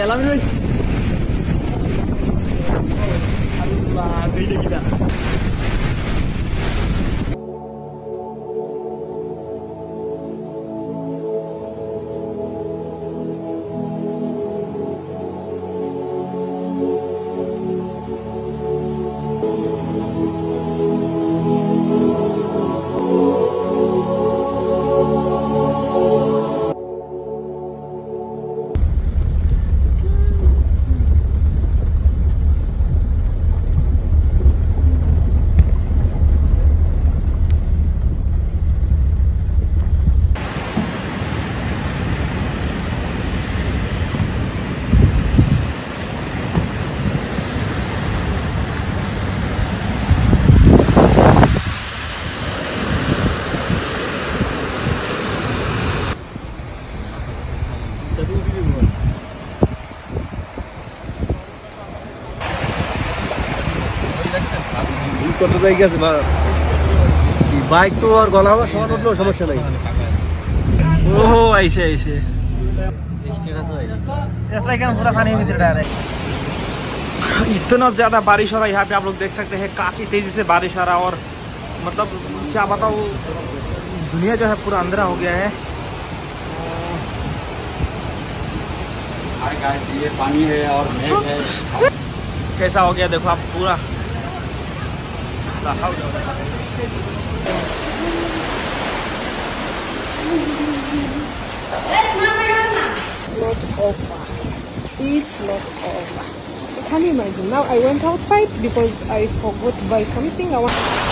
alam nyo. Alhamdulillah, mabili kita. কত জায়গা আছে বাইক তো আর গলা হওয়ার সমান উঠলেও সমস্যা নাই ओहो ऐसे ऐसे ऐसा क्या पूरा पानी में डाल रहा है इतना ज्यादा बारिश हो रहा है यहाँ पे आप लोग देख सकते हैं काफी तेजी से बारिश आ रहा है और मतलब क्या बताओ दुनिया जो है पूरा अंधेरा हो गया है हाय गाइस ये पानी है और मेघ है कैसा हो गया देखो आप पूरा Not over. It's not over. I can't imagine. Now I went outside because I forgot to buy something. I want.